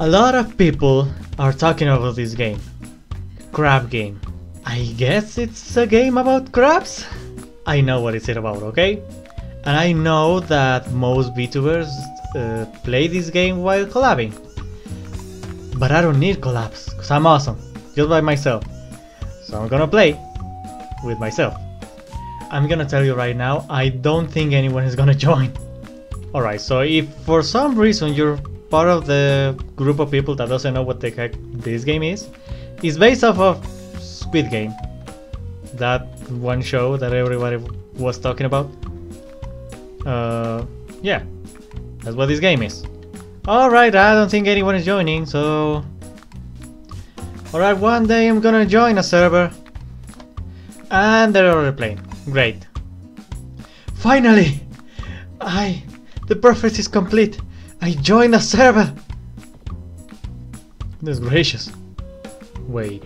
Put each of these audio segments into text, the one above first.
A lot of people are talking about this game. Crab game. I guess it's a game about crabs? I know what it's about, okay? And I know that most VTubers uh, play this game while collabing. But I don't need collabs, because I'm awesome, just by myself. So I'm gonna play with myself. I'm gonna tell you right now, I don't think anyone is gonna join. Alright, so if for some reason you're part of the group of people that doesn't know what the heck this game is, it's based off of Squid Game. That one show that everybody was talking about. Uh, yeah, that's what this game is. Alright, I don't think anyone is joining, so... Alright, one day I'm gonna join a server. And they're already playing. Great. Finally! I... The perfect is complete. I joined a server! Goodness gracious. Wait.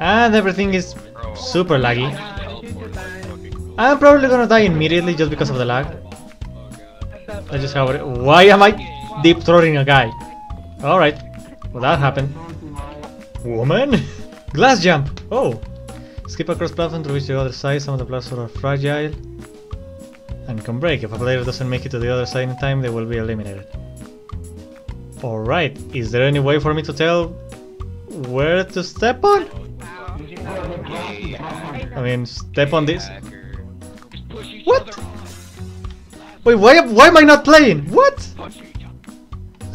And everything is super laggy. I'm probably gonna die immediately just because of the lag. I just have it. Why am I deep throating a guy? Alright. Well, that happened. Woman? Glass jump! Oh! Skip across platform to reach the other side. Some of the platforms are fragile and can break. If a player doesn't make it to the other side in time, they will be eliminated. Alright, is there any way for me to tell where to step on? I mean, step on this. What? Wait, why, why am I not playing? What?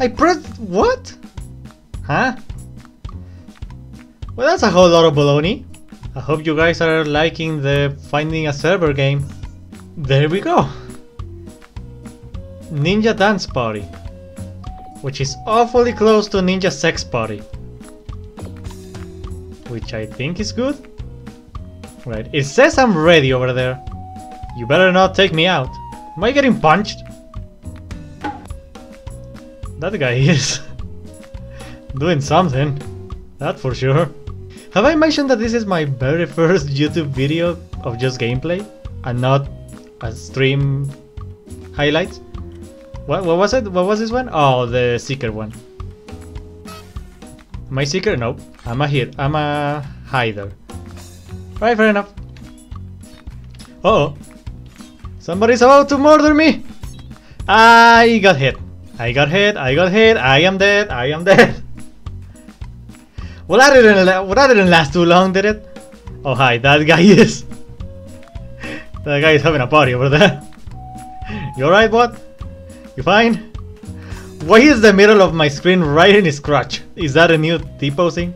I pressed... what? Huh? Well, that's a whole lot of baloney. I hope you guys are liking the finding a server game. There we go. Ninja Dance Party. Which is awfully close to Ninja Sex Party. Which I think is good. Right, it says I'm ready over there. You better not take me out. Am I getting punched? That guy is doing something. That for sure. Have I mentioned that this is my very first YouTube video of just gameplay and not stream highlights? What, what was it? What was this one? Oh, the Seeker one. Am I Seeker? Nope. I'm a hit. I'm a hider. Right, fair enough. Uh oh. Somebody's about to murder me! I got hit. I got hit. I got hit. I am dead. I am dead. well, that didn't, well, that didn't last too long, did it? Oh, hi. That guy is. That guy is having a party over there. You alright, bot? You fine? Why is the middle of my screen right in his crotch? Is that a new T-posing?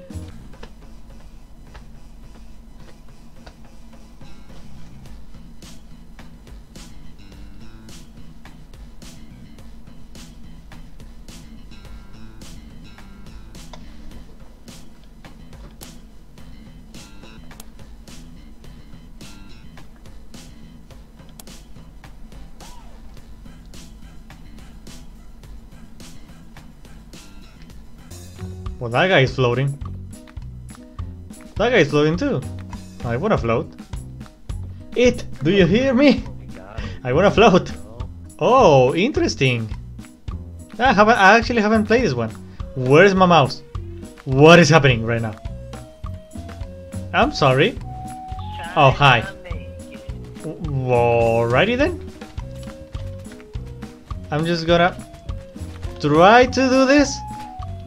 Well, that guy is floating. That guy is floating too. I wanna float. It! Do you hear me? I wanna float. Oh, interesting. I haven't. I actually haven't played this one. Where's my mouse? What is happening right now? I'm sorry. Oh, hi. Alrighty then. I'm just gonna try to do this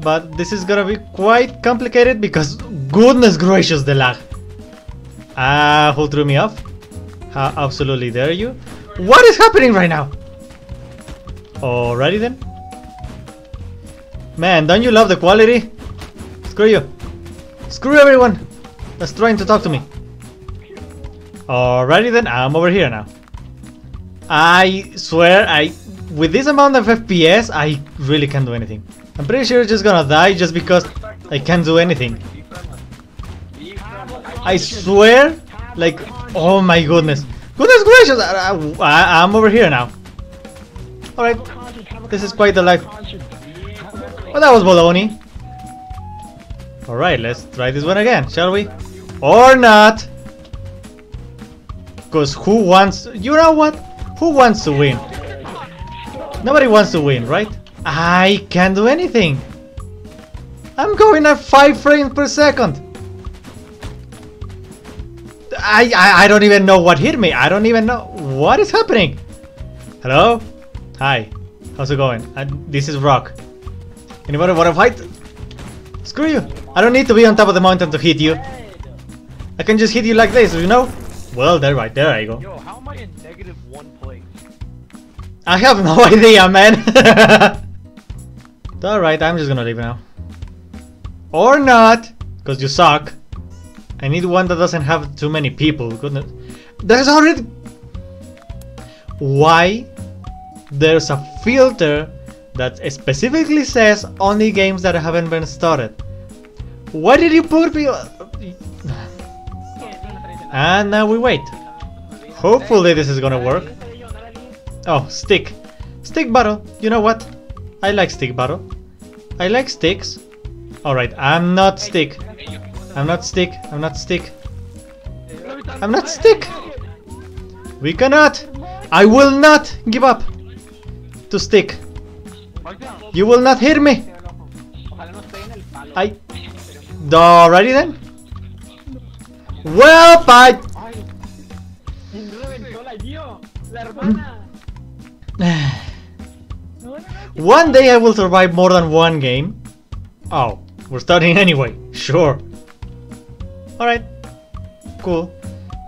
but this is gonna be quite complicated because goodness gracious the lag. Ah, who threw me off? How absolutely dare you? What is happening right now? Alrighty then. Man, don't you love the quality? Screw you. Screw everyone that's trying to talk to me. Alrighty then, I'm over here now. I swear, I with this amount of FPS, I really can't do anything. I'm pretty sure you're just gonna die just because I can't do anything. I swear, like, oh my goodness. Goodness gracious, I, I, I'm over here now. Alright, this is quite the life. Well, that was baloney. Alright, let's try this one again, shall we? Or not! Because who wants... You know what? Who wants to win? Nobody wants to win, right? I can't do anything. I'm going at 5 frames per second. I, I, I don't even know what hit me. I don't even know what is happening. Hello? Hi. How's it going? Uh, this is Rock. Anybody want to fight? Screw you. I don't need to be on top of the mountain to hit you. I can just hit you like this, you know? Well, there, right there I go. Yo, how am I in negative one place? I have no idea, man. Alright, I'm just gonna leave now. Or not, because you suck. I need one that doesn't have too many people. Goodness. There's already... Why? There's a filter that specifically says only games that haven't been started. Why did you put me... And now we wait. Hopefully this is gonna work. Oh, stick. Stick battle. You know what? I like stick battle. I like sticks. Alright, I'm not stick. I'm not stick. I'm not stick. I'm not stick. We cannot. I will not give up to stick. You will not hear me. I. Alrighty then. Well, bye. One day I will survive more than one game. Oh, we're starting anyway. Sure. Alright. Cool.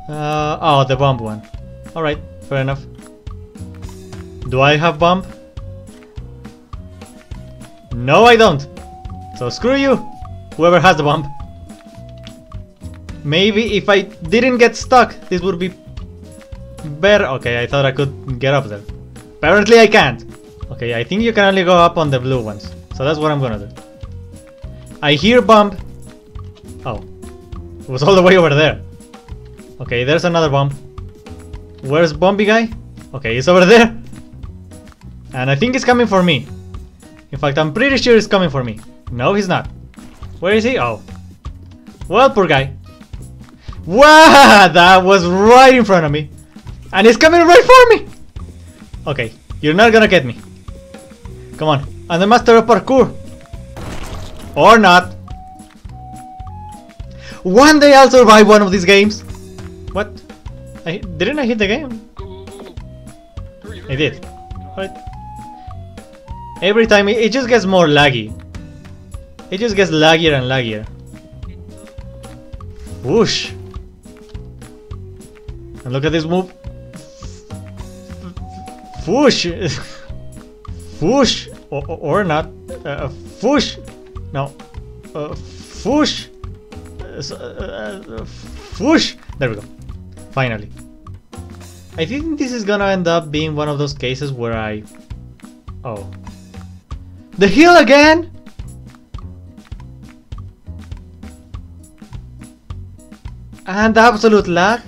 Uh, oh, the bump one. Alright, fair enough. Do I have bump? No, I don't. So screw you, whoever has the bump. Maybe if I didn't get stuck, this would be better. Okay, I thought I could get up there. Apparently I can't. Okay, I think you can only go up on the blue ones. So that's what I'm gonna do. I hear bump. Oh. It was all the way over there. Okay, there's another bump. Where's Bumpy guy? Okay, he's over there. And I think he's coming for me. In fact, I'm pretty sure he's coming for me. No, he's not. Where is he? Oh. Well, poor guy. Wow, that was right in front of me. And he's coming right for me! Okay, you're not gonna get me. Come on, I'm the master of parkour. Or not. One day I'll survive one of these games. What? I didn't I hit the game? I did. Alright. Every time it, it just gets more laggy. It just gets laggier and laggier. Whoosh. And look at this move. Whoosh. Whoosh. Or, or, not. Uh, whoosh. No. Uh, whoosh. Uh, whoosh. There we go. Finally. I think this is gonna end up being one of those cases where I... Oh. The hill again? And absolute lag?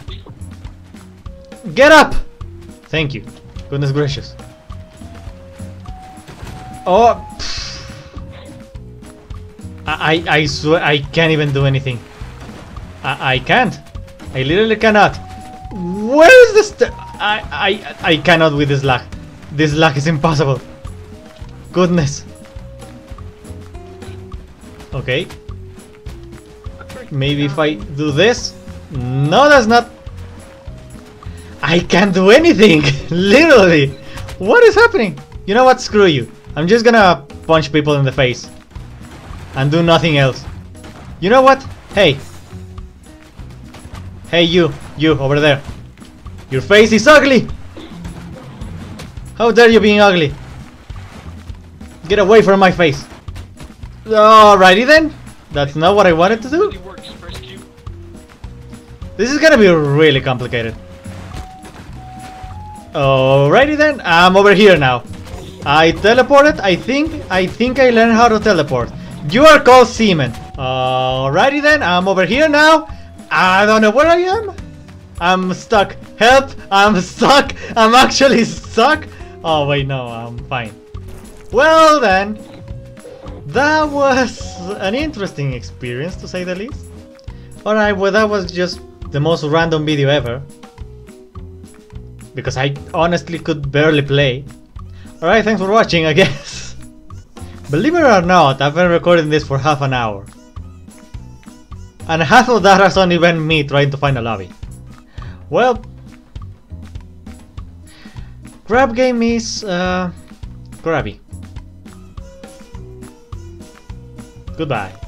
Get up! Thank you. Goodness gracious. Oh! I, I, swear I can't even do anything. I, I can't. I literally cannot. Where is this? I, I, I cannot with this lag. This lag is impossible. Goodness. Okay. Maybe if I do this? No, that's not... I can't do anything! Literally! What is happening? You know what? Screw you. I'm just gonna punch people in the face. And do nothing else. You know what? Hey. Hey you. You, over there. Your face is ugly! How dare you being ugly? Get away from my face. Alrighty then. That's not what I wanted to do. This is gonna be really complicated. Alrighty then, I'm over here now. I teleported, I think, I think I learned how to teleport. You are called Seaman. Alrighty then, I'm over here now. I don't know where I am. I'm stuck. Help, I'm stuck. I'm actually stuck. Oh wait, no, I'm fine. Well then, that was an interesting experience to say the least. Alright, well that was just the most random video ever because I honestly could barely play. Alright, thanks for watching, I guess. Believe it or not, I've been recording this for half an hour. And half of that has only been me trying to find a lobby. Well, Crab game is uh, grabby. Goodbye.